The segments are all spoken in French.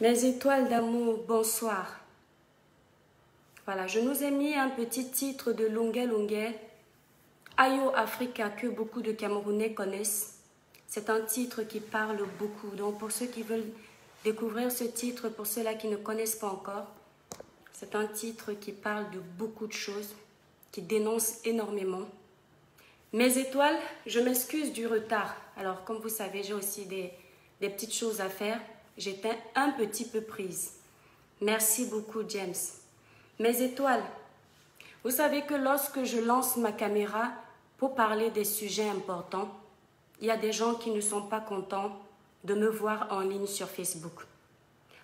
Mes étoiles d'amour, bonsoir. Voilà, je nous ai mis un petit titre de Longuet Longuet, Ayo Africa, que beaucoup de Camerounais connaissent. C'est un titre qui parle beaucoup. Donc, pour ceux qui veulent découvrir ce titre, pour ceux-là qui ne connaissent pas encore, c'est un titre qui parle de beaucoup de choses, qui dénonce énormément. Mes étoiles, je m'excuse du retard. Alors, comme vous savez, j'ai aussi des, des petites choses à faire j'étais un petit peu prise. Merci beaucoup, James. Mes étoiles, vous savez que lorsque je lance ma caméra pour parler des sujets importants, il y a des gens qui ne sont pas contents de me voir en ligne sur Facebook.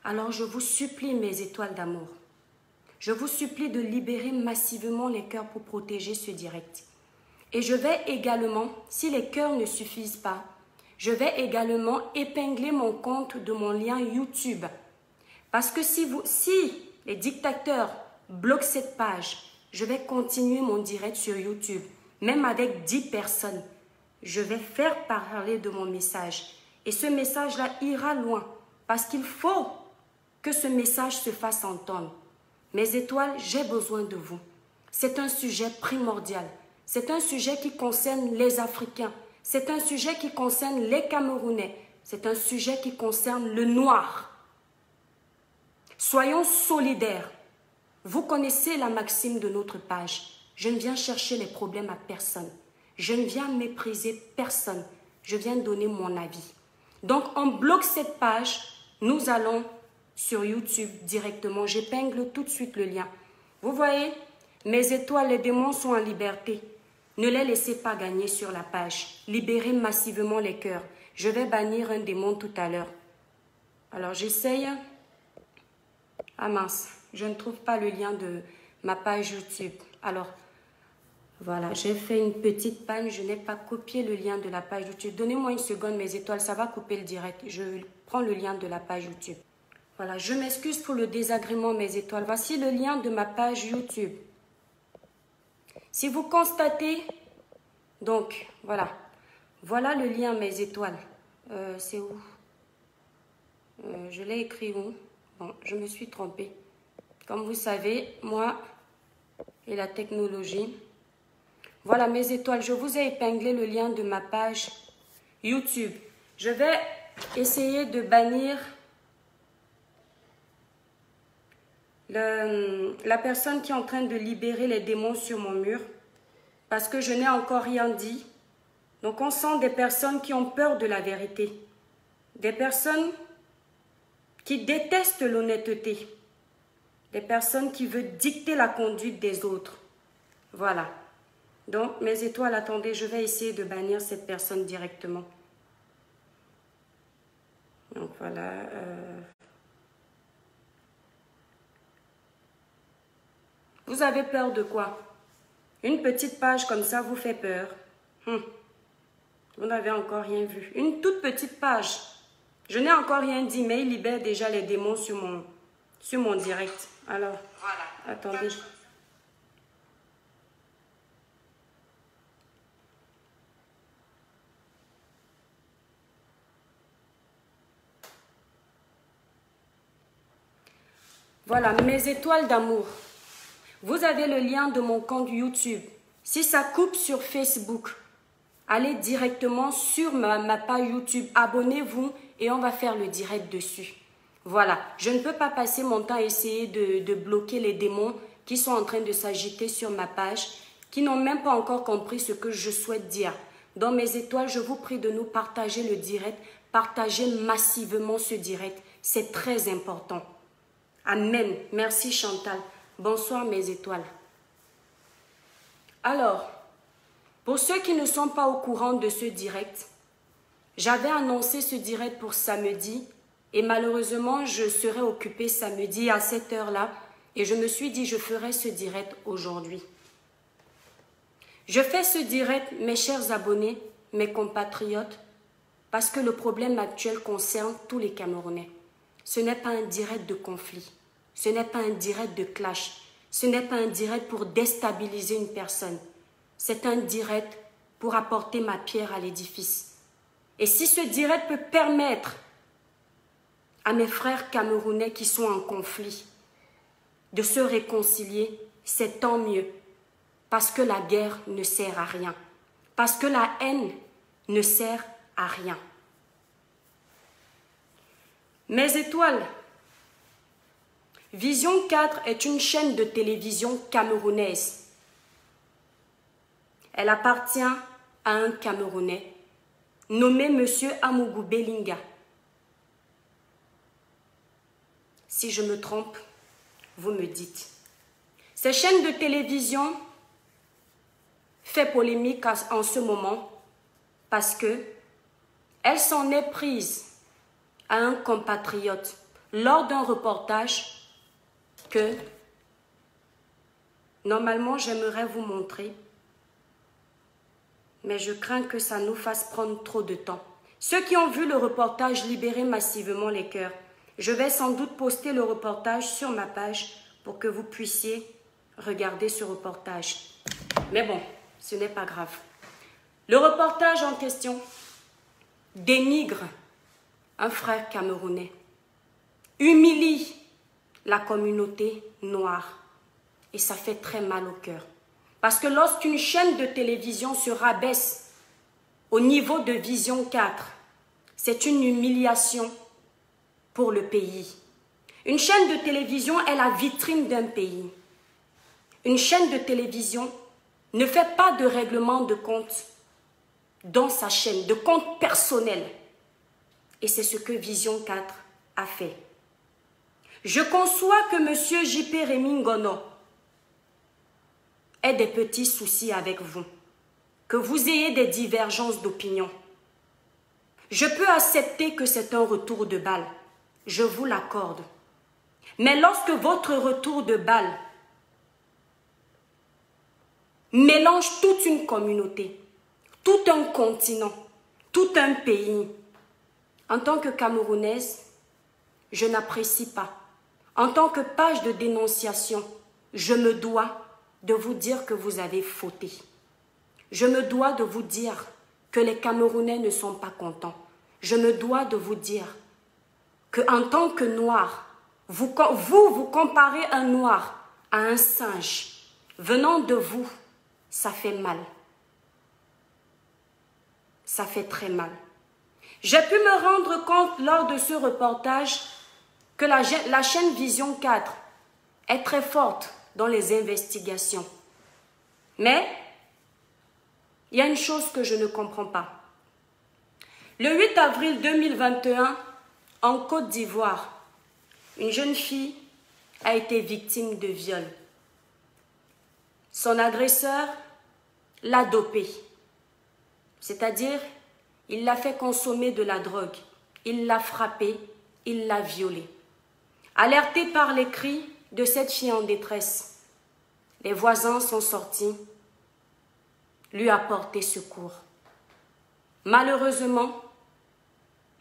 Alors je vous supplie, mes étoiles d'amour, je vous supplie de libérer massivement les cœurs pour protéger ce direct. Et je vais également, si les cœurs ne suffisent pas, je vais également épingler mon compte de mon lien YouTube. Parce que si, vous, si les dictateurs bloquent cette page, je vais continuer mon direct sur YouTube, même avec 10 personnes. Je vais faire parler de mon message. Et ce message-là ira loin. Parce qu'il faut que ce message se fasse entendre. Mes étoiles, j'ai besoin de vous. C'est un sujet primordial. C'est un sujet qui concerne les Africains, c'est un sujet qui concerne les Camerounais. C'est un sujet qui concerne le noir. Soyons solidaires. Vous connaissez la maxime de notre page. Je ne viens chercher les problèmes à personne. Je ne viens mépriser personne. Je viens donner mon avis. Donc, on bloque cette page. Nous allons sur YouTube directement. J'épingle tout de suite le lien. Vous voyez, mes étoiles, les démons sont en liberté. Ne les laissez pas gagner sur la page. Libérez massivement les cœurs. Je vais bannir un démon tout à l'heure. Alors j'essaye. Ah mince, je ne trouve pas le lien de ma page YouTube. Alors, voilà, j'ai fait une petite panne. Je n'ai pas copié le lien de la page YouTube. Donnez-moi une seconde, mes étoiles, ça va couper le direct. Je prends le lien de la page YouTube. Voilà, je m'excuse pour le désagrément, mes étoiles. Voici le lien de ma page YouTube. Si vous constatez, donc voilà, voilà le lien mes étoiles. Euh, c'est où? Euh, Je l'ai écrit où? Bon, je me suis trompée. Comme vous savez, moi et la technologie. Voilà mes étoiles, je vous ai épinglé le lien de ma page YouTube. Je vais essayer de bannir la personne qui est en train de libérer les démons sur mon mur, parce que je n'ai encore rien dit. Donc on sent des personnes qui ont peur de la vérité, des personnes qui détestent l'honnêteté, des personnes qui veulent dicter la conduite des autres. Voilà. Donc mes étoiles, attendez, je vais essayer de bannir cette personne directement. Donc voilà. Euh, Vous avez peur de quoi? Une petite page comme ça vous fait peur. Hum. Vous n'avez encore rien vu. Une toute petite page. Je n'ai encore rien dit, mais il libère déjà les démons sur mon, sur mon direct. Alors, voilà. attendez. Voilà, mes étoiles d'amour. Vous avez le lien de mon compte YouTube. Si ça coupe sur Facebook, allez directement sur ma, page YouTube. Abonnez-vous et on va faire le direct dessus. Voilà, je ne peux pas passer mon temps à essayer de, de bloquer les démons qui sont en train de s'agiter sur ma page, qui n'ont même pas encore compris ce que je souhaite dire. Dans mes étoiles, je vous prie de nous partager le direct, partager massivement ce direct. C'est très important. Amen. Merci Chantal. Bonsoir mes étoiles. Alors, pour ceux qui ne sont pas au courant de ce direct, j'avais annoncé ce direct pour samedi et malheureusement je serai occupée samedi à cette heure-là et je me suis dit je ferai ce direct aujourd'hui. Je fais ce direct, mes chers abonnés, mes compatriotes, parce que le problème actuel concerne tous les Camerounais. Ce n'est pas un direct de conflit. Ce n'est pas un direct de clash. Ce n'est pas un direct pour déstabiliser une personne. C'est un direct pour apporter ma pierre à l'édifice. Et si ce direct peut permettre à mes frères camerounais qui sont en conflit de se réconcilier, c'est tant mieux, parce que la guerre ne sert à rien, parce que la haine ne sert à rien. Mes étoiles, Vision 4 est une chaîne de télévision camerounaise. Elle appartient à un Camerounais nommé M. Amougou Belinga. Si je me trompe, vous me dites. Ces chaînes de télévision fait polémique en ce moment parce que elle s'en est prise à un compatriote lors d'un reportage que normalement j'aimerais vous montrer, mais je crains que ça nous fasse prendre trop de temps. Ceux qui ont vu le reportage libérer massivement les cœurs, je vais sans doute poster le reportage sur ma page pour que vous puissiez regarder ce reportage. Mais bon, ce n'est pas grave. Le reportage en question dénigre un frère camerounais, humilie la communauté noire et ça fait très mal au cœur. Parce que lorsqu'une chaîne de télévision se rabaisse au niveau de Vision 4, c'est une humiliation pour le pays. Une chaîne de télévision est la vitrine d'un pays. Une chaîne de télévision ne fait pas de règlement de compte dans sa chaîne, de compte personnel. Et c'est ce que Vision 4 a fait. Je conçois que M. J.P. Remingono ait des petits soucis avec vous, que vous ayez des divergences d'opinion. Je peux accepter que c'est un retour de balle je vous l'accorde. Mais lorsque votre retour de balle mélange toute une communauté, tout un continent, tout un pays, en tant que Camerounaise, je n'apprécie pas. En tant que page de dénonciation, je me dois de vous dire que vous avez fauté. Je me dois de vous dire que les Camerounais ne sont pas contents. Je me dois de vous dire en tant que noir, vous, vous comparez un noir à un singe. Venant de vous, ça fait mal. Ça fait très mal. J'ai pu me rendre compte lors de ce reportage que la, chaîne Vision 4 est très forte dans les investigations. Mais il y a une chose que je ne comprends pas. Le 8 avril 2021, en Côte d'Ivoire, une jeune fille a été victime de viol. Son agresseur l'a dopée, c'est-à-dire il l'a fait consommer de la drogue, il l'a frappée, il l'a violée. Alerté par les cris de cette fille en détresse, les voisins sont sortis, lui apporter secours. Malheureusement,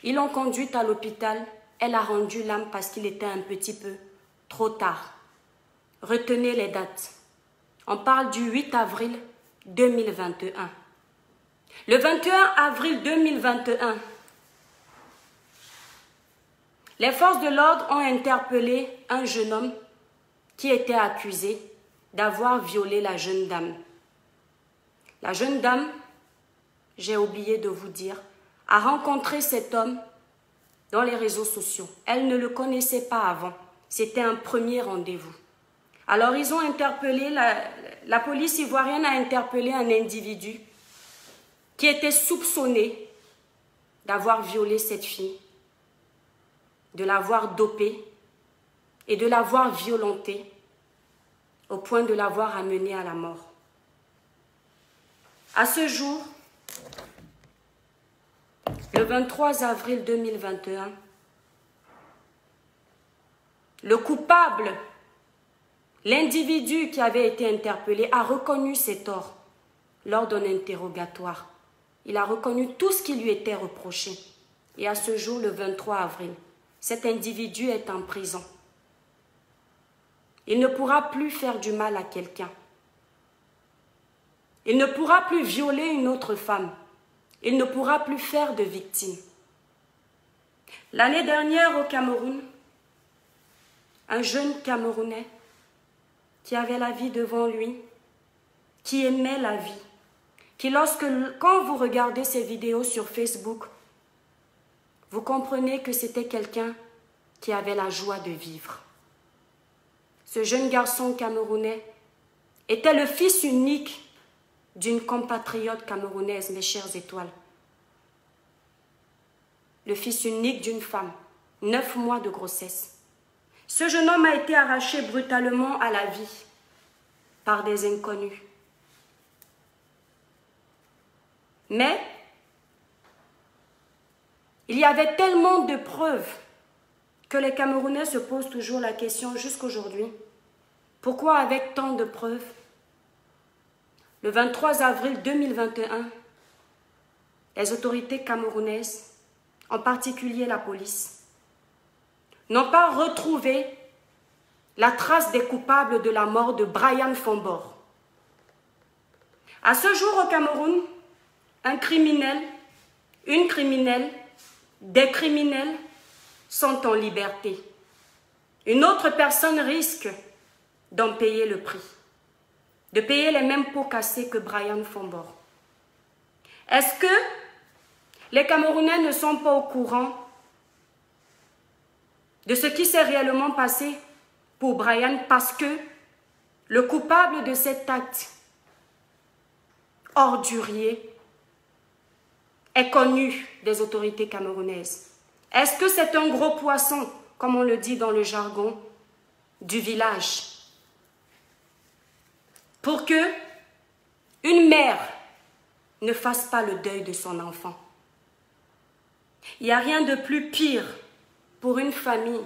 ils l'ont conduite à l'hôpital. Elle a rendu l'âme parce qu'il était un petit peu trop tard. Retenez les dates. On parle du 8 avril 2021. Le 21 avril 2021, les forces de l'ordre ont interpellé un jeune homme qui était accusé d'avoir violé la jeune dame. La jeune dame, j'ai oublié de vous dire, a rencontré cet homme dans les réseaux sociaux. Elle ne le connaissait pas avant. C'était un premier rendez-vous. Alors ils ont interpellé, la, police ivoirienne a interpellé un individu qui était soupçonné d'avoir violé cette fille, de l'avoir dopée et de l'avoir violentée au point de l'avoir amenée à la mort. À ce jour, le 23 avril 2021, le coupable, l'individu qui avait été interpellé, a reconnu ses torts lors d'un interrogatoire. Il a reconnu tout ce qui lui était reproché. Et à ce jour, le 23 avril, cet individu est en prison. Il ne pourra plus faire du mal à quelqu'un. Il ne pourra plus violer une autre femme il ne pourra plus faire de victime. L'année dernière au Cameroun, un jeune Camerounais qui avait la vie devant lui, qui aimait la vie, qui lorsque, quand vous regardez ces vidéos sur Facebook, vous comprenez que c'était quelqu'un qui avait la joie de vivre. Ce jeune garçon camerounais était le fils unique d'une compatriote camerounaise, mes chères étoiles. Le fils unique d'une femme, neuf mois de grossesse. Ce jeune homme a été arraché brutalement à la vie par des inconnus. Mais il y avait tellement de preuves que les Camerounais se posent toujours la question jusqu'aujourd'hui. Pourquoi avec tant de preuves? Le 23 avril 2021, les autorités camerounaises, en particulier la police, n'ont pas retrouvé la trace des coupables de la mort de Brian Fombor. À ce jour au Cameroun, un criminel, une criminelle, des criminels sont en liberté. Une autre personne risque d'en payer le prix, de payer les mêmes pots cassés que Brian Fombor. Est-ce que les Camerounais ne sont pas au courant de ce qui s'est réellement passé pour Brian parce que le coupable de cet acte ordurier est connu des autorités camerounaises. Est-ce que c'est un gros poisson, comme on le dit dans le jargon du village? Pour que une mère ne fasse pas le deuil de son enfant. Il n'y a rien de plus pire pour une famille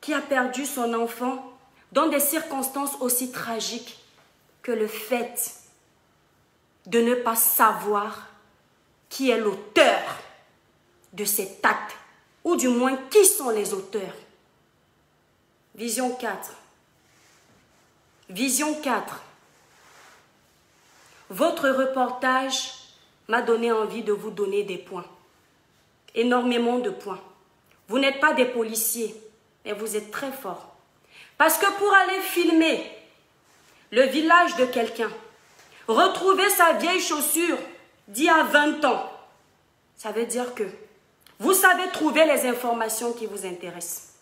qui a perdu son enfant dans des circonstances aussi tragiques que le fait de ne pas savoir qui est l'auteur de cet acte, ou du moins qui sont les auteurs? Vision 4. Vision 4. Votre reportage m'a donné envie de vous donner des points. Énormément de points. Vous n'êtes pas des policiers, mais vous êtes très forts. Parce que pour aller filmer le village de quelqu'un, retrouver sa vieille chaussure d'il y a 20 ans, ça veut dire que vous savez trouver les informations qui vous intéressent.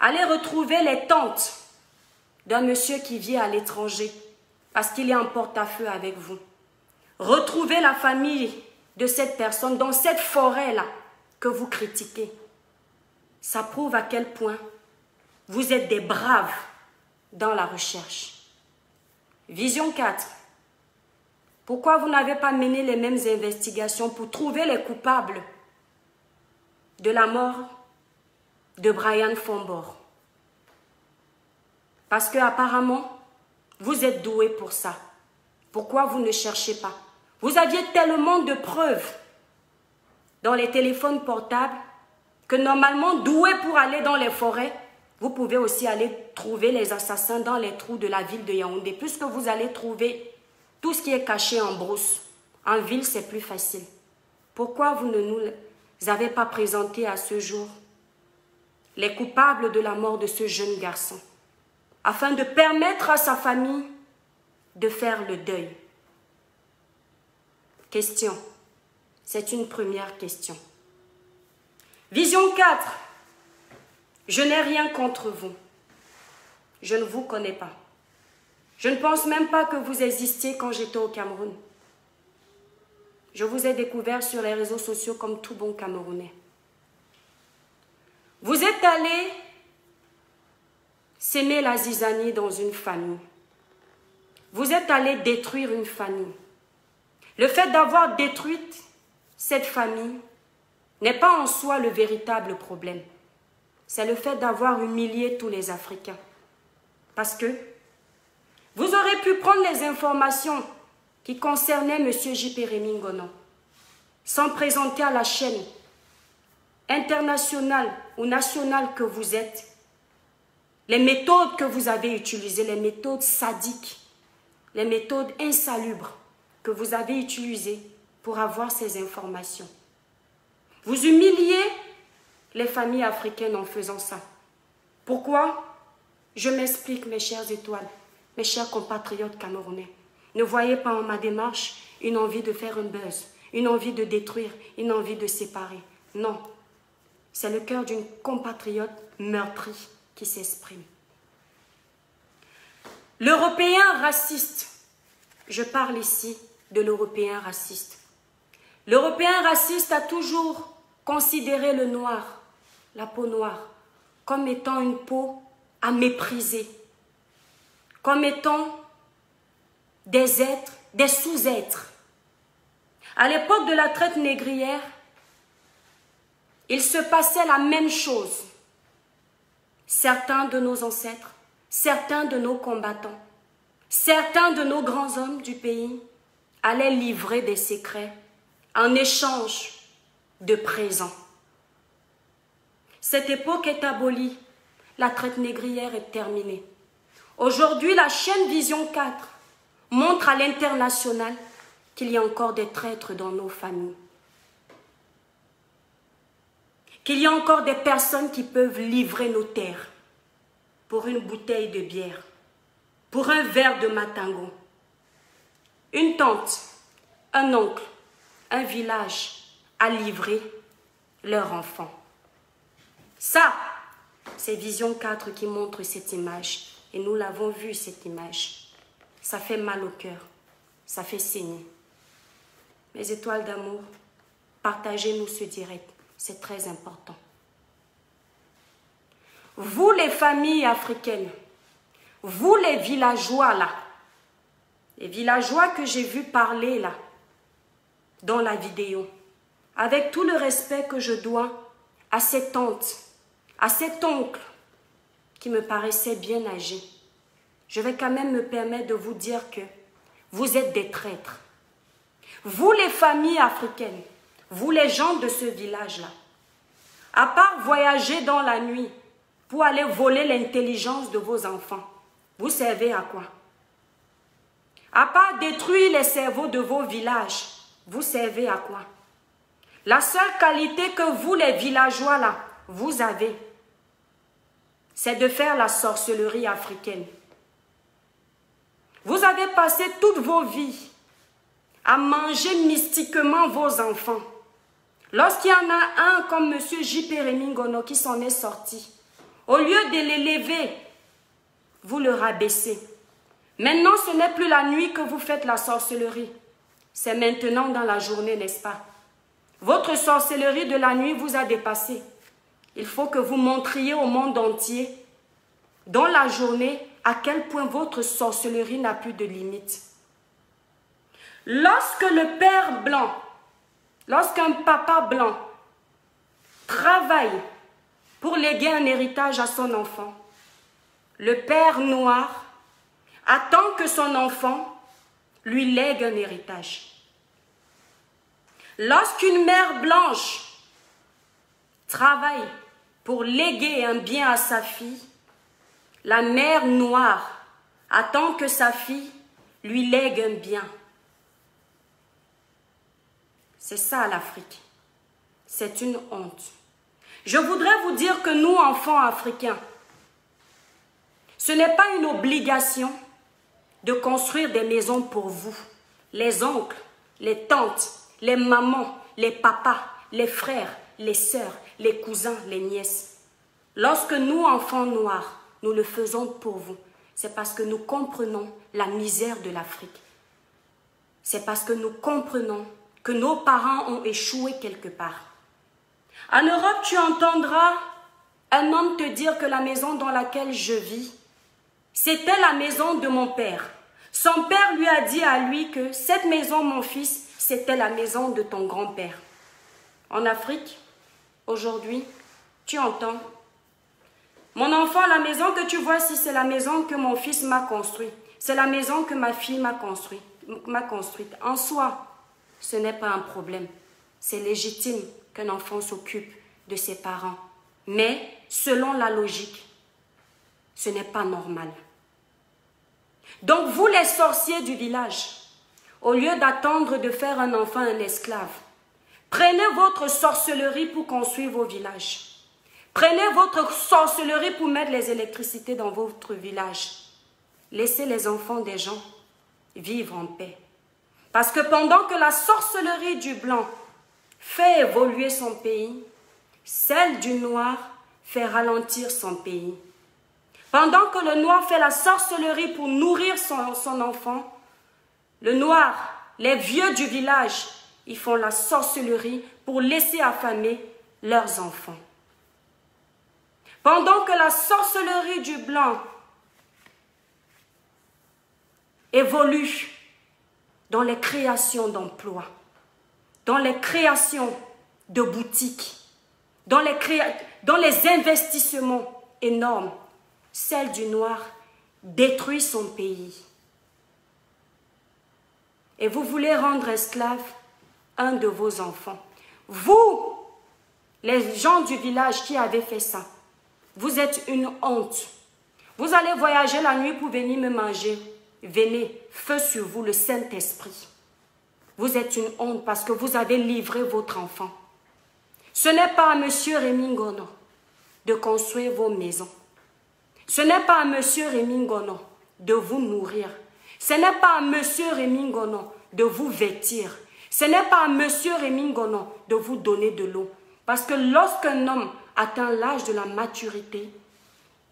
Allez retrouver les tantes d'un monsieur qui vit à l'étranger parce qu'il est en porte-à-feu avec vous. Retrouvez la famille de cette personne dans cette forêt-là que vous critiquez. Ça prouve à quel point vous êtes des braves dans la recherche. Vision 4. Pourquoi vous n'avez pas mené les mêmes investigations pour trouver les coupables de la mort de Brian Fombor? Parce que apparemment, vous êtes doué pour ça. Pourquoi vous ne cherchez pas? Vous aviez tellement de preuves dans les téléphones portables que normalement, doué pour aller dans les forêts, vous pouvez aussi aller trouver les assassins dans les trous de la ville de Yaoundé, puisque vous allez trouver tout ce qui est caché en brousse. En ville, c'est plus facile. Pourquoi vous ne nous avez pas présenté à ce jour les coupables de la mort de ce jeune garçon, afin de permettre à sa famille de faire le deuil? Question. C'est une première question. Vision 4. Je n'ai rien contre vous. Je ne vous connais pas. Je ne pense même pas que vous existiez quand j'étais au Cameroun. Je vous ai découvert sur les réseaux sociaux comme tout bon Camerounais. Vous êtes allé s'aimer la zizanie dans une famille. Vous êtes allé détruire une famille. Le fait d'avoir détruit cette famille n'est pas en soi le véritable problème. C'est le fait d'avoir humilié tous les Africains. Parce que vous aurez pu prendre les informations qui concernaient M. J.P. Remingono sans présenter à la chaîne internationale ou nationale que vous êtes les méthodes que vous avez utilisées, les méthodes sadiques, les méthodes insalubres que vous avez utilisées pour avoir ces informations. Vous humiliez les familles africaines en faisant ça. Pourquoi? Je m'explique, mes chères étoiles, mes chers compatriotes camerounais. Ne voyez pas en ma démarche une envie de faire un buzz, une envie de détruire, une envie de séparer. Non, c'est le cœur d'une compatriote meurtrie qui s'exprime. L'Européen raciste, je parle ici de l'Européen raciste. L'Européen raciste a toujours considéré le noir, la peau noire, comme étant une peau à mépriser, comme étant des êtres, des sous-êtres. À l'époque de la traite négrière, il se passait la même chose. Certains de nos ancêtres, certains de nos combattants, certains de nos grands hommes du pays allaient livrer des secrets en échange de présents. Cette époque est abolie, la traite négrière est terminée. Aujourd'hui, la chaîne Vision 4 montre à l'international qu'il y a encore des traîtres dans nos familles. Qu'il y a encore des personnes qui peuvent livrer nos terres pour une bouteille de bière, pour un verre de matango. Une tante, un oncle, un village a livré leur enfant. Ça, c'est Vision 4 qui montre cette image. Et nous l'avons vu, cette image. Ça fait mal au cœur. Ça fait saigner. Mes étoiles d'amour, partagez-nous ce direct. C'est très important. Vous les familles africaines, vous les villageois là, les villageois que j'ai vu parler là, dans la vidéo, avec tout le respect que je dois à cette tante, à cet oncle qui me paraissait bien âgé, je vais quand même me permettre de vous dire que vous êtes des traîtres. Vous les familles africaines, vous les gens de ce village-là, à part voyager dans la nuit pour aller voler l'intelligence de vos enfants, vous servez à quoi? À part détruire les cerveaux de vos villages, vous servez à quoi? La seule qualité que vous, les villageois, là, vous avez, c'est de faire la sorcellerie africaine. Vous avez passé toutes vos vies à manger mystiquement vos enfants. Lorsqu'il y en a un comme M. J. Rémingono qui s'en est sorti, au lieu de l'élever, vous le rabaissez. Maintenant, ce n'est plus la nuit que vous faites la sorcellerie. C'est maintenant dans la journée, n'est-ce pas? Votre sorcellerie de la nuit vous a dépassé. Il faut que vous montriez au monde entier, dans la journée, à quel point votre sorcellerie n'a plus de limite. Lorsque le père blanc, lorsqu'un papa blanc travaille pour léguer un héritage à son enfant. Le père noir attend que son enfant lui lègue un héritage. Lorsqu'une mère blanche travaille pour léguer un bien à sa fille, la mère noire attend que sa fille lui lègue un bien. C'est ça l'Afrique. C'est une honte. Je voudrais vous dire que nous, enfants africains, ce n'est pas une obligation de construire des maisons pour vous, les oncles, les tantes, les mamans, les papas, les frères, les sœurs, les cousins, les nièces. Lorsque nous, enfants noirs, nous le faisons pour vous, c'est parce que nous comprenons la misère de l'Afrique. C'est parce que nous comprenons que nos parents ont échoué quelque part. En Europe, tu entendras un homme te dire que la maison dans laquelle je vis, c'était la maison de mon père. Son père lui a dit à lui que cette maison, mon fils, c'était la maison de ton grand-père. En Afrique, aujourd'hui, tu entends. Mon enfant, la maison que tu vois ici, c'est la maison que mon fils m'a construite. C'est la maison que ma fille m'a construite. M'a construite. En soi, ce n'est pas un problème. C'est légitime qu'un enfant s'occupe de ses parents. Mais selon la logique, ce n'est pas normal. Donc vous les sorciers du village, au lieu d'attendre de faire un enfant un esclave, Prenez votre sorcellerie pour construire vos villages. Prenez votre sorcellerie pour mettre les électricités dans votre village. Laissez les enfants des gens vivre en paix. Parce que pendant que la sorcellerie du blanc fait évoluer son pays, celle du noir fait ralentir son pays. Pendant que le noir fait la sorcellerie pour nourrir son, son enfant, le noir, les vieux du village, ils font la sorcellerie pour laisser affamer leurs enfants. Pendant que la sorcellerie du blanc évolue dans les créations d'emplois, dans les créations de boutiques, dans les, dans les investissements énormes, celle du noir détruit son pays. Et vous voulez rendre esclave un de vos enfants. Vous, les gens du village qui avez fait ça, vous êtes une honte. Vous allez voyager la nuit pour venir me manger. Venez, feu sur vous, le Saint-Esprit. Vous êtes une honte parce que vous avez livré votre enfant. Ce n'est pas à M. Rémi Ngono de construire vos maisons. Ce n'est pas à M. Rémi Ngono de vous nourrir. Ce n'est pas à M. Rémi Ngono de vous vêtir. Ce n'est pas à M. Rémi Ngono de vous donner de l'eau. Parce que lorsqu'un homme atteint l'âge de la maturité,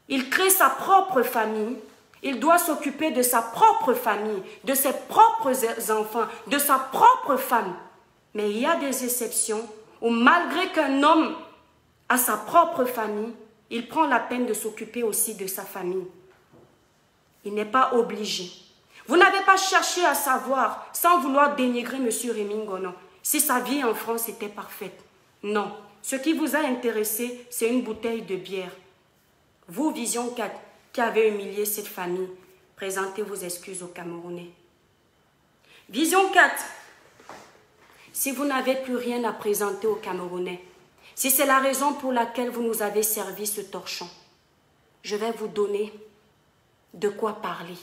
il crée sa propre famille, il doit s'occuper de sa propre famille, de ses propres enfants, de sa propre femme. Mais il y a des exceptions où malgré qu'un homme a sa propre famille, il prend la peine de s'occuper aussi de sa famille. Il n'est pas obligé. Vous n'avez pas cherché à savoir, sans vouloir dénigrer M. Rémy si sa vie en France était parfaite. Non. Ce qui vous a intéressé, c'est une bouteille de bière. Vous, Vision 4, qui avez humilié cette famille, présentez vos excuses aux Camerounais. Vision 4. Si vous n'avez plus rien à présenter aux Camerounais, si c'est la raison pour laquelle vous nous avez servi ce torchon, je vais vous donner de quoi parler.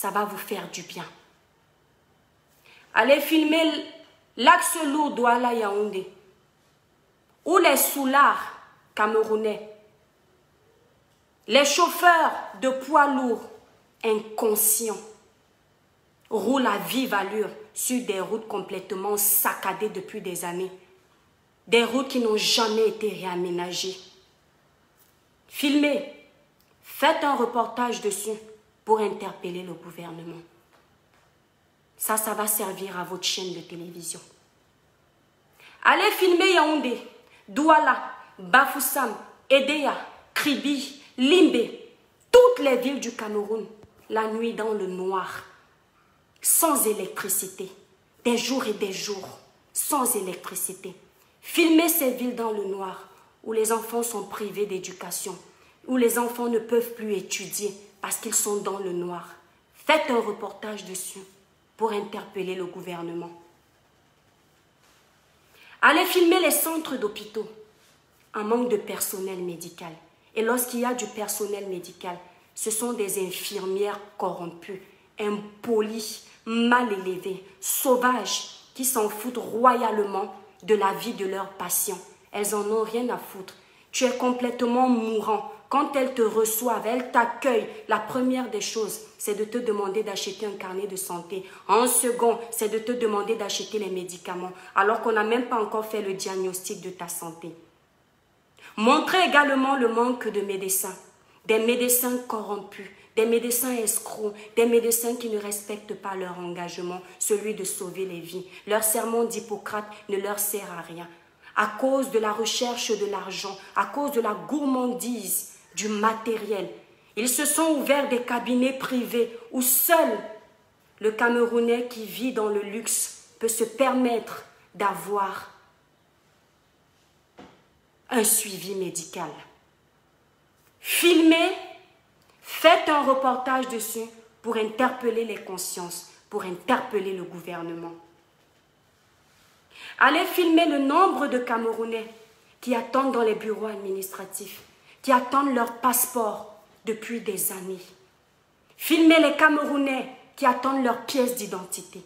Ça va vous faire du bien. Allez filmer l'axe lourd Douala Yaoundé, où les soulards camerounais, les chauffeurs de poids lourds inconscients roulent à vive allure sur des routes complètement saccadées depuis des années des routes qui n'ont jamais été réaménagées. Filmez, faites un reportage dessus pour interpeller le gouvernement. Ça, ça va servir à votre chaîne de télévision. Allez filmer Yaoundé, Douala, Bafoussam, Edea, Kribi, Limbe, toutes les villes du Cameroun, la nuit dans le noir, sans électricité, des jours et des jours, sans électricité. Filmer ces villes dans le noir, où les enfants sont privés d'éducation, où les enfants ne peuvent plus étudier parce qu'ils sont dans le noir. Faites un reportage dessus pour interpeller le gouvernement. Allez filmer les centres d'hôpitaux. Un manque de personnel médical. Et lorsqu'il y a du personnel médical, ce sont des infirmières corrompues, impolies, mal élevées, sauvages, qui s'en foutent royalement de la vie de leurs patients. Elles en ont rien à foutre. Tu es complètement mourant. Quand elles te reçoivent, elles t'accueillent. La première des choses, c'est de te demander d'acheter un carnet de santé. En second, c'est de te demander d'acheter les médicaments, alors qu'on n'a même pas encore fait le diagnostic de ta santé. Montrez également le manque de médecins, des médecins corrompus, des médecins escrocs, des médecins qui ne respectent pas leur engagement, celui de sauver les vies. Leur serment d'Hippocrate ne leur sert à rien. À cause de la recherche de l'argent, à cause de la gourmandise du matériel, ils se sont ouverts des cabinets privés où seul le Camerounais qui vit dans le luxe peut se permettre d'avoir un suivi médical. Filmer Faites un reportage dessus pour interpeller les consciences, pour interpeller le gouvernement. Allez filmer le nombre de Camerounais qui attendent dans les bureaux administratifs, qui attendent leur passeport depuis des années. Filmez les Camerounais qui attendent leur pièce d'identité.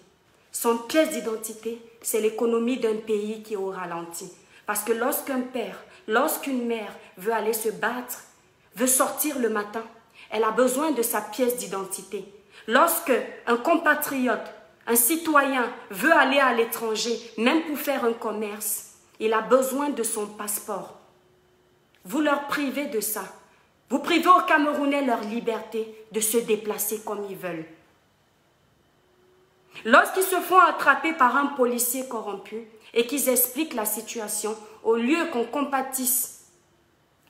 Son pièce d'identité, c'est l'économie d'un pays qui est au ralenti. Parce que lorsqu'un père, lorsqu'une mère veut aller se battre, veut sortir le matin, elle a besoin de sa pièce d'identité. Lorsque un compatriote, un citoyen veut aller à l'étranger, même pour faire un commerce, il a besoin de son passeport. Vous leur privez de ça. Vous privez aux Camerounais leur liberté de se déplacer comme ils veulent. Lorsqu'ils se font attraper par un policier corrompu et qu'ils expliquent la situation, au lieu qu'on compatisse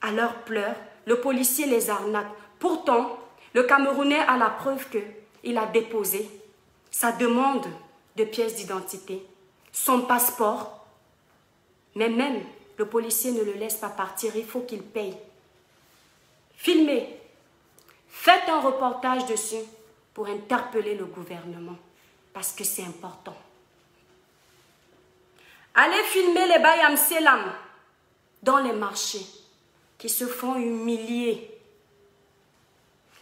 à leurs pleurs, le policier les arnaque. Pourtant, le Camerounais a la preuve qu'il a déposé sa demande de pièce d'identité, son passeport, mais même le policier ne le laisse pas partir, il faut qu'il paye. Filmez, faites un reportage dessus pour interpeller le gouvernement parce que c'est important. Allez filmer les Bayam Selam dans les marchés qui se font humilier,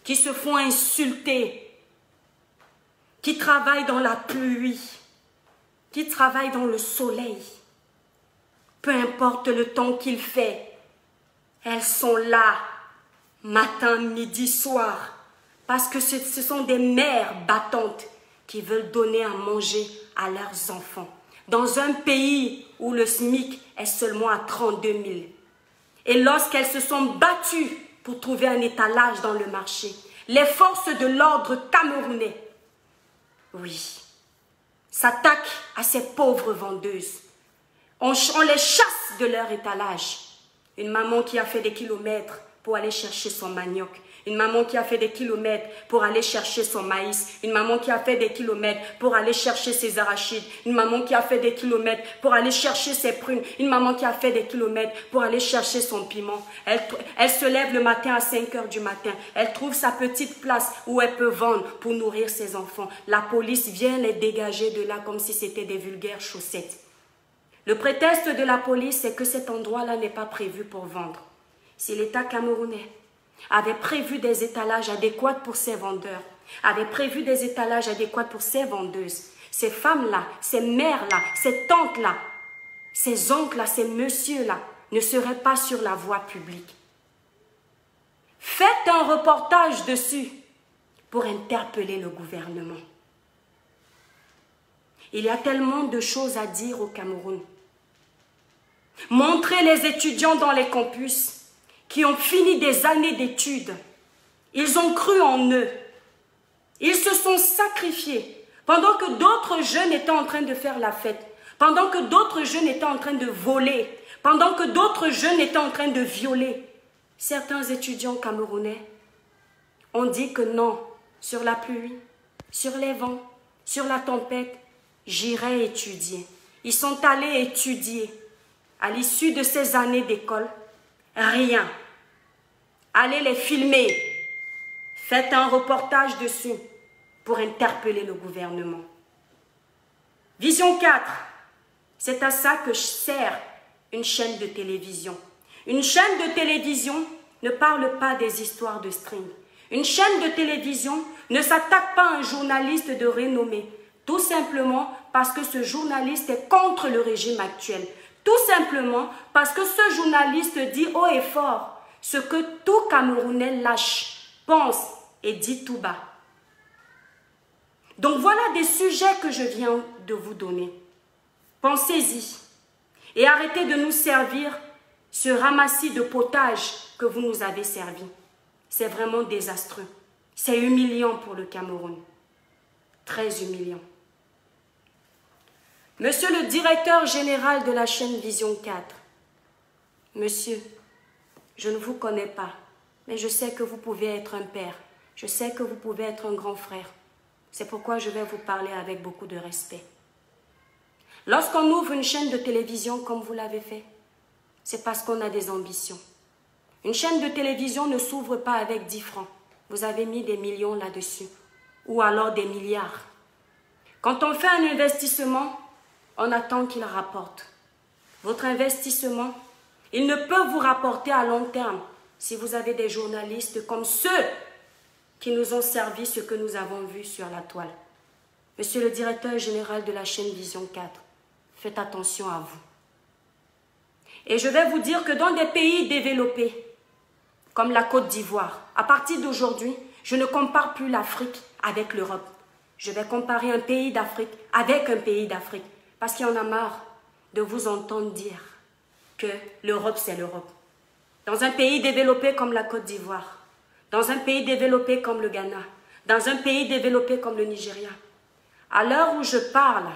qui se font insulter, qui travaillent dans la pluie, qui travaillent dans le soleil. Peu importe le temps qu'il fait, elles sont là, matin, midi, soir, parce que ce, sont des mères battantes qui veulent donner à manger à leurs enfants. Dans un pays où le SMIC est seulement à 32 000. Et lorsqu'elles se sont battues pour trouver un étalage dans le marché, les forces de l'ordre camerounais, oui, s'attaquent à ces pauvres vendeuses. On, les chasse de leur étalage. Une maman qui a fait des kilomètres pour aller chercher son manioc, une maman qui a fait des kilomètres pour aller chercher son maïs. Une maman qui a fait des kilomètres pour aller chercher ses arachides. Une maman qui a fait des kilomètres pour aller chercher ses prunes. Une maman qui a fait des kilomètres pour aller chercher son piment. Elle, elle se lève le matin à 5 heures du matin. Elle trouve sa petite place où elle peut vendre pour nourrir ses enfants. La police vient les dégager de là comme si c'était des vulgaires chaussettes. Le prétexte de la police, c'est que cet endroit-là n'est pas prévu pour vendre. Si l'État camerounais avait prévu des étalages adéquats pour ses vendeurs, avait prévu des étalages adéquats pour ses vendeuses. Ces femmes-là, ces mères-là, ces tantes-là, ces oncles-là, ces messieurs-là ne seraient pas sur la voie publique. Faites un reportage dessus pour interpeller le gouvernement. Il y a tellement de choses à dire au Cameroun. Montrez les étudiants dans les campus qui ont fini des années d'études. Ils ont cru en eux. Ils se sont sacrifiés pendant que d'autres jeunes étaient en train de faire la fête, pendant que d'autres jeunes étaient en train de voler, pendant que d'autres jeunes étaient en train de violer. Certains étudiants camerounais ont dit que non, sur la pluie, sur les vents, sur la tempête, j'irai étudier. Ils sont allés étudier. À l'issue de ces années d'école, Rien. Allez les filmer. Faites un reportage dessus pour interpeller le gouvernement. Vision 4. C'est à ça que sert une chaîne de télévision. Une chaîne de télévision ne parle pas des histoires de string. Une chaîne de télévision ne s'attaque pas à un journaliste de renommée, tout simplement parce que ce journaliste est contre le régime actuel. Tout simplement parce que ce journaliste dit haut et fort ce que tout Camerounais lâche, pense et dit tout bas. Donc voilà des sujets que je viens de vous donner. Pensez-y et arrêtez de nous servir ce ramassis de potage que vous nous avez servi. C'est vraiment désastreux. C'est humiliant pour le Cameroun. Très humiliant. Monsieur le directeur général de la chaîne Vision 4, Monsieur, je ne vous connais pas, mais je sais que vous pouvez être un père, je sais que vous pouvez être un grand frère. C'est pourquoi je vais vous parler avec beaucoup de respect. Lorsqu'on ouvre une chaîne de télévision comme vous l'avez fait, c'est parce qu'on a des ambitions. Une chaîne de télévision ne s'ouvre pas avec 10 francs. Vous avez mis des millions là-dessus, ou alors des milliards. Quand on fait un investissement, on attend qu'il rapporte. Votre investissement, il ne peut vous rapporter à long terme si vous avez des journalistes comme ceux qui nous ont servi ce que nous avons vu sur la toile. Monsieur le directeur général de la chaîne Vision 4, faites attention à vous. Et je vais vous dire que dans des pays développés, comme la Côte d'Ivoire, à partir d'aujourd'hui, je ne compare plus l'Afrique avec l'Europe. Je vais comparer un pays d'Afrique avec un pays d'Afrique. Parce qu'il y en a marre de vous entendre dire que l'Europe, c'est l'Europe. Dans un pays développé comme la Côte d'Ivoire, dans un pays développé comme le Ghana, dans un pays développé comme le Nigeria, à l'heure où je parle,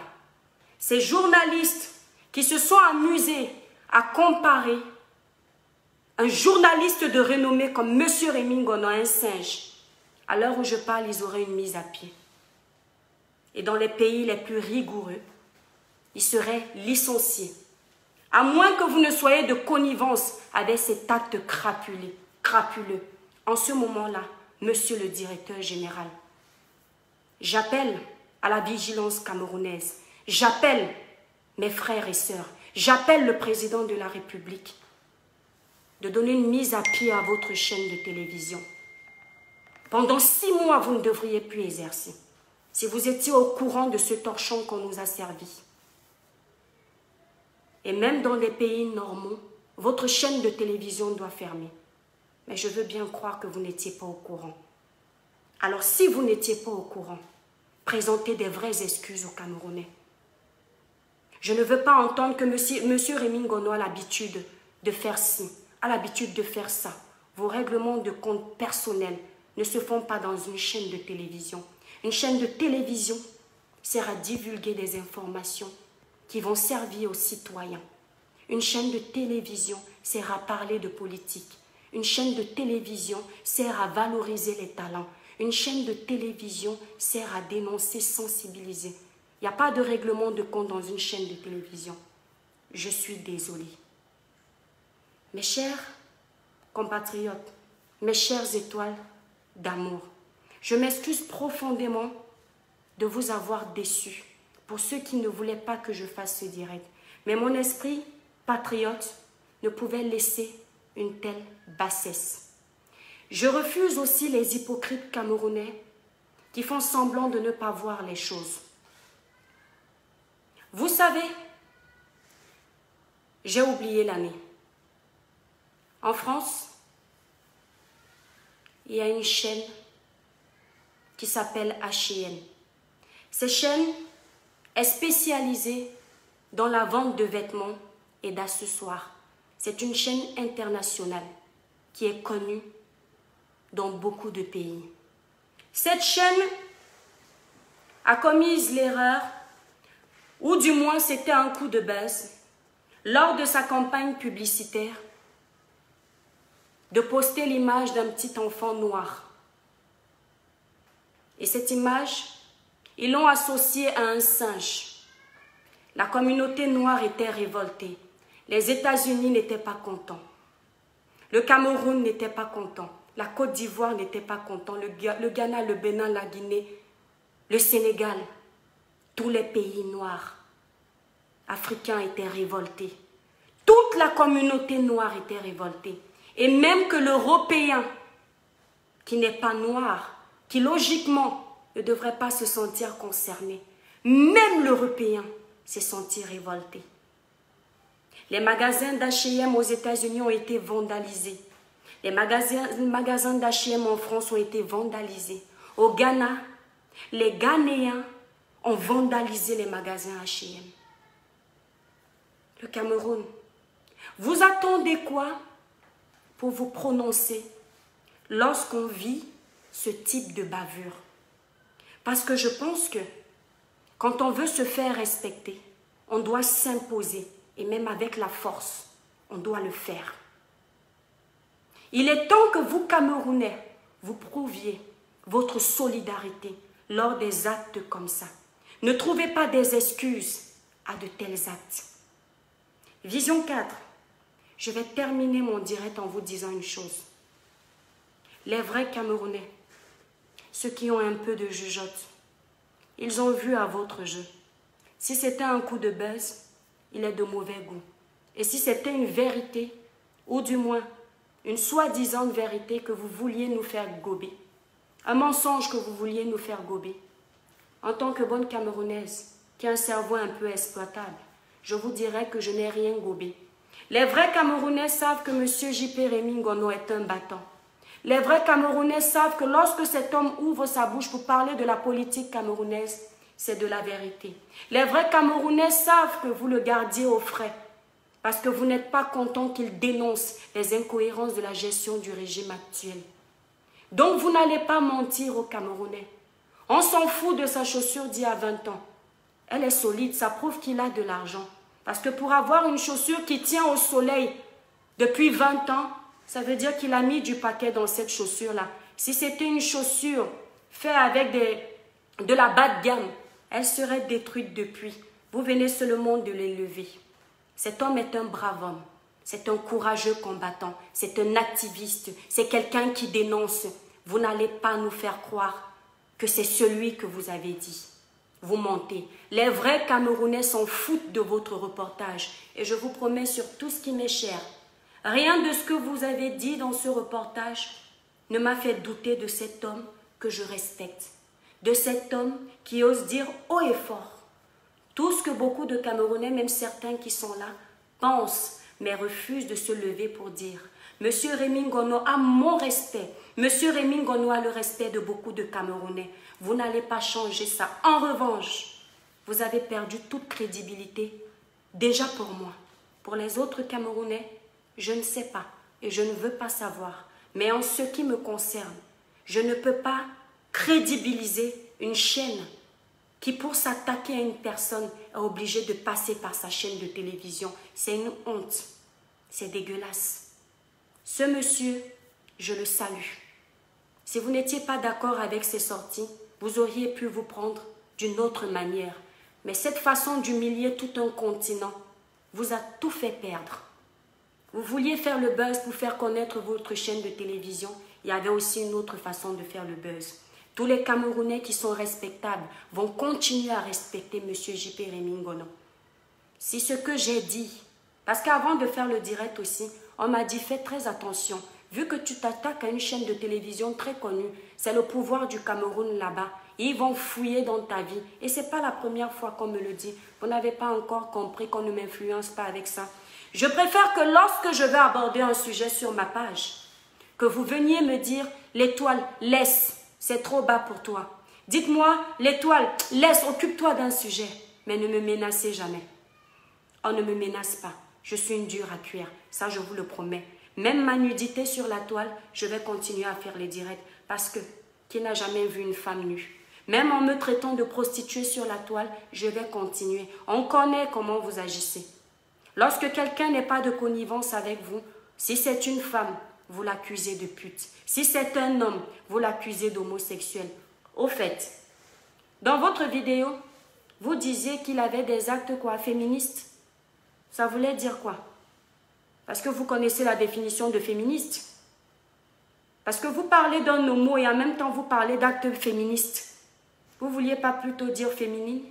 ces journalistes qui se sont amusés à comparer un journaliste de renommée comme M. Rémy Ngono, un singe, à l'heure où je parle, ils auraient une mise à pied. Et dans les pays les plus rigoureux, ils seraient licenciés. À moins que vous ne soyez de connivence avec cet acte crapuleux. crapuleux. En ce moment-là, monsieur le directeur général, j'appelle à la vigilance camerounaise. J'appelle mes frères et sœurs. J'appelle le président de la République de donner une mise à pied à votre chaîne de télévision. Pendant six mois, vous ne devriez plus exercer. Si vous étiez au courant de ce torchon qu'on nous a servi. Et même dans les pays normaux, votre chaîne de télévision doit fermer. Mais je veux bien croire que vous n'étiez pas au courant. Alors si vous n'étiez pas au courant, présentez des vraies excuses aux Camerounais. Je ne veux pas entendre que monsieur, monsieur Ngono a l'habitude de faire ci, a l'habitude de faire ça. Vos règlements de compte personnels ne se font pas dans une chaîne de télévision. Une chaîne de télévision sert à divulguer des informations qui vont servir aux citoyens. Une chaîne de télévision sert à parler de politique. Une chaîne de télévision sert à valoriser les talents. Une chaîne de télévision sert à dénoncer, sensibiliser. Il n'y a pas de règlement de compte dans une chaîne de télévision. Je suis désolée. Mes chers compatriotes, mes chères étoiles, d'amour. Je m'excuse profondément de vous avoir déçu pour ceux qui ne voulaient pas que je fasse ce direct. Mais mon esprit patriote ne pouvait laisser une telle bassesse. Je refuse aussi les hypocrites camerounais qui font semblant de ne pas voir les choses. Vous savez, j'ai oublié l'année. En France, il y a une chaîne qui s'appelle H&M. Cette chaîne est spécialisée dans la vente de vêtements et d'accessoires. C'est une chaîne internationale qui est connue dans beaucoup de pays. Cette chaîne a commis l'erreur, ou du moins c'était un coup de base, lors de sa campagne publicitaire de poster l'image d'un petit enfant noir. Et cette image, ils l'ont associée à un singe. La communauté noire était révoltée. Les États-Unis n'étaient pas contents. Le Cameroun n'était pas content. La Côte d'Ivoire n'était pas content. Le Ghana, le Bénin, la Guinée, le Sénégal, tous les pays noirs africains étaient révoltés. Toute la communauté noire était révoltée. Et même que l'Européen, qui n'est pas noir, qui logiquement ne devrait pas se sentir concerné, même l'Européen s'est senti révolté. Les magasins d'H&M aux États-Unis ont été vandalisés. Les magasins, d'H&M en France ont été vandalisés. Au Ghana, les Ghanéens ont vandalisé les magasins H&M. Le Cameroun. Vous attendez quoi pour vous prononcer lorsqu'on vit ce type de bavure? Parce que je pense que quand on veut se faire respecter, on doit s'imposer et même avec la force, on doit le faire. Il est temps que vous, Camerounais, vous prouviez votre solidarité lors des actes comme ça. Ne trouvez pas des excuses à de tels actes. Vision 4. Je vais terminer mon direct en vous disant une chose. Les vrais Camerounais, ceux qui ont un peu de jugeote, ils ont vu à votre jeu. Si c'était un coup de buzz, il est de mauvais goût. Et si c'était une vérité, ou du moins une soi-disant vérité que vous vouliez nous faire gober, un mensonge que vous vouliez nous faire gober, en tant que bonne Camerounaise, qui a un cerveau un peu exploitable, je vous dirai que je n'ai rien gobé. Les vrais Camerounais savent que M. J.P. Rémy Ngono est un battant. Les vrais Camerounais savent que lorsque cet homme ouvre sa bouche pour parler de la politique camerounaise, c'est de la vérité. Les vrais Camerounais savent que vous le gardiez au frais parce que vous n'êtes pas content qu'il dénonce les incohérences de la gestion du régime actuel. Donc vous n'allez pas mentir aux Camerounais. On s'en fout de sa chaussure d'il y a 20 ans. Elle est solide, ça prouve qu'il a de l'argent. Parce que pour avoir une chaussure qui tient au soleil depuis 20 ans, ça veut dire qu'il a mis du paquet dans cette chaussure-là. Si c'était une chaussure faite avec de la bas de gamme, elle serait détruite depuis. Vous venez seulement de l'élever. Cet homme est un brave homme. C'est un courageux combattant. C'est un activiste. C'est quelqu'un qui dénonce. Vous n'allez pas nous faire croire que c'est celui que vous avez dit. Vous mentez. Les vrais Camerounais s'en foutent de votre reportage. Et je vous promets sur tout ce qui m'est cher, rien de ce que vous avez dit dans ce reportage ne m'a fait douter de cet homme que je respecte. De cet homme qui ose dire haut et fort tout ce que beaucoup de Camerounais, même certains qui sont là, pensent, mais refusent de se lever pour dire. Monsieur Rémy Ngono a mon respect. Monsieur Rémy Ngono a le respect de beaucoup de Camerounais. Vous n'allez pas changer ça. En revanche, vous avez perdu toute crédibilité. Déjà pour moi. Pour les autres Camerounais, je ne sais pas et je ne veux pas savoir. Mais en ce qui me concerne, je ne peux pas crédibiliser une chaîne qui pour s'attaquer à une personne est obligé de passer par sa chaîne de télévision. C'est une honte. C'est dégueulasse. Ce monsieur, je le salue. Si vous n'étiez pas d'accord avec ses sorties, vous auriez pu vous prendre d'une autre manière. Mais cette façon d'humilier tout un continent vous a tout fait perdre. Vous vouliez faire le buzz pour faire connaître votre chaîne de télévision. Il y avait aussi une autre façon de faire le buzz. Tous les Camerounais qui sont respectables vont continuer à respecter M. J.P. Remingono. Si ce que j'ai dit, parce qu'avant de faire le direct aussi, on m'a dit fais très attention. Vu que tu t'attaques à une chaîne de télévision très connue, c'est le pouvoir du Cameroun là-bas. Ils vont fouiller dans ta vie. Et ce n'est pas la première fois qu'on me le dit. Vous n'avez pas encore compris qu'on ne m'influence pas avec ça. Je préfère que lorsque je vais aborder un sujet sur ma page, que vous veniez me dire l'étoile laisse c'est trop bas pour toi. Dites-moi, l'étoile, laisse, occupe-toi d'un sujet, mais ne me menacez jamais. On ne me menace pas. Je suis une dure à cuire, ça je vous le promets. Même ma nudité sur la toile, je vais continuer à faire les directs parce que qui n'a jamais vu une femme nue? Même en me traitant de prostituée sur la toile, je vais continuer. On connaît comment vous agissez. Lorsque quelqu'un n'est pas de connivence avec vous, si c'est une femme, vous l'accusez de pute. Si c'est un homme, vous l'accusez d'homosexuel. Au fait, dans votre vidéo, vous disiez qu'il avait des actes quoi féministes. Ça voulait dire quoi? Parce que vous connaissez la définition de féministe. Parce que vous parlez d'un homo et en même temps vous parlez d'actes féministes. Vous vouliez pas plutôt dire féminine?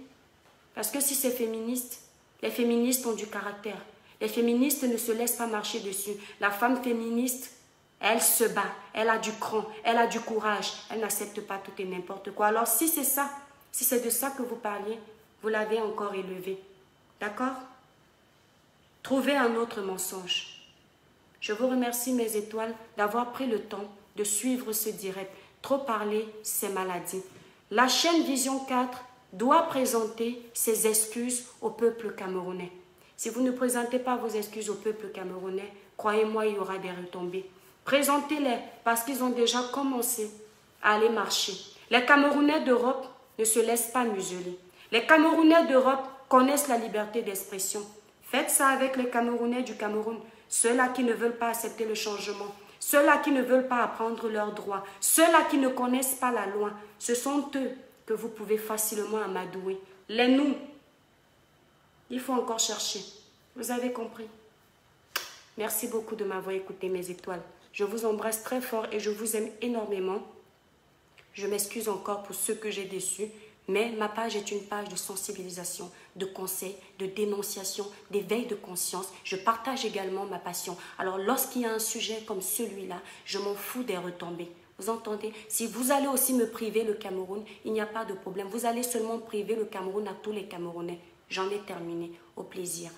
Parce que si c'est féministe, les féministes ont du caractère. Les féministes ne se laissent pas marcher dessus. La femme féministe, elle se bat, elle a du cran, elle a du courage, elle n'accepte pas tout et n'importe quoi. Alors si c'est ça, si c'est de ça que vous parliez, vous l'avez encore élevé. D'accord? Trouvez un autre mensonge. Je vous remercie, mes étoiles, d'avoir pris le temps de suivre ce direct. Trop parler, c'est maladie. La chaîne Vision 4 doit présenter ses excuses au peuple camerounais. Si vous ne présentez pas vos excuses au peuple camerounais, croyez-moi, il y aura des retombées. Présentez-les parce qu'ils ont déjà commencé à aller marcher. Les Camerounais d'Europe ne se laissent pas museler. Les Camerounais d'Europe connaissent la liberté d'expression. Faites ça avec les Camerounais du Cameroun, ceux-là qui ne veulent pas accepter le changement, ceux-là qui ne veulent pas apprendre leurs droits, ceux-là qui ne connaissent pas la loi. Ce sont eux que vous pouvez facilement amadouer. Les nous, il faut encore chercher. Vous avez compris. Merci beaucoup de m'avoir écouté, mes étoiles. Je vous embrasse très fort et je vous aime énormément. Je m'excuse encore pour ceux que j'ai déçus, mais ma page est une page de sensibilisation, de conseils, de dénonciation, d'éveil de conscience. Je partage également ma passion. Alors lorsqu'il y a un sujet comme celui-là, je m'en fous des retombées. Vous entendez? Si vous allez aussi me priver le Cameroun, il n'y a pas de problème. Vous allez seulement priver le Cameroun à tous les Camerounais. J'en ai terminé. Au plaisir.